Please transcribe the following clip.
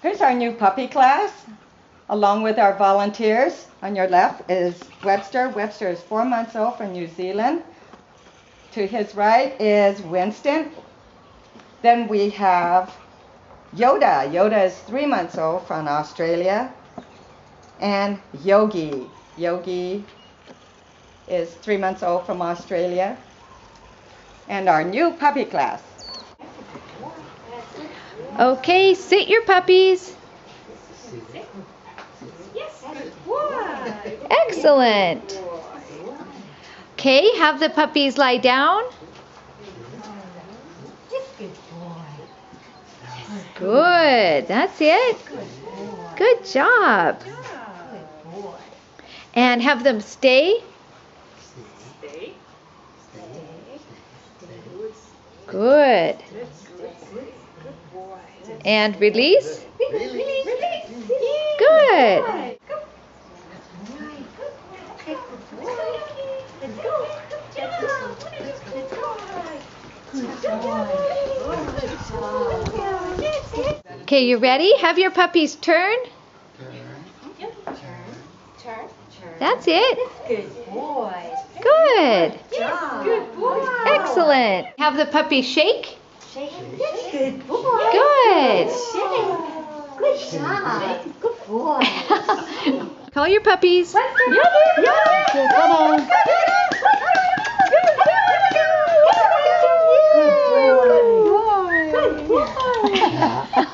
Here's our new puppy class, along with our volunteers. On your left is Webster. Webster is four months old from New Zealand. To his right is Winston. Then we have Yoda. Yoda is three months old from Australia. And Yogi. Yogi is three months old from Australia. And our new puppy class. Okay, sit your puppies. Yes, excellent. Okay, have the puppies lie down. Good, that's it. Good job. And have them stay. Good. And release. Good. Okay, you ready? Have your puppies turn. That's it. Good boy. Good. Good boy. Excellent. Have the puppy shake. Shake. Good boy. Good. Shake. Good job. Good boy. Call your puppies. Come on. Good boy. Good boy.